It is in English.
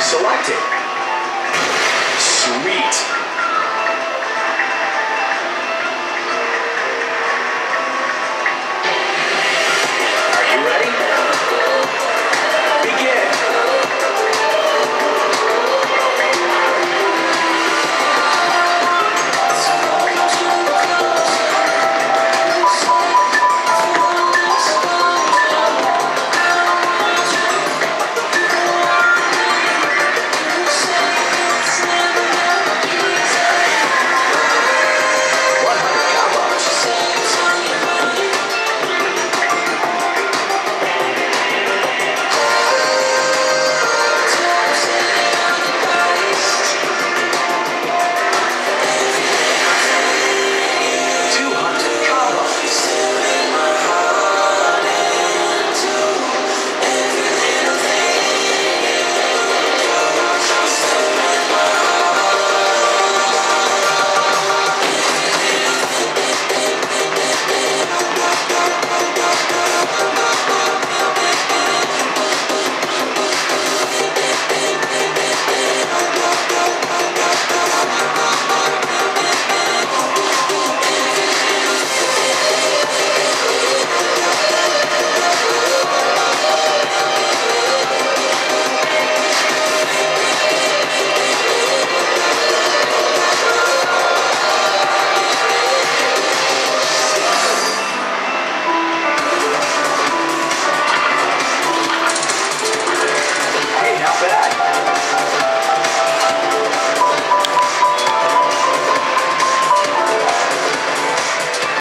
selected. Sweet.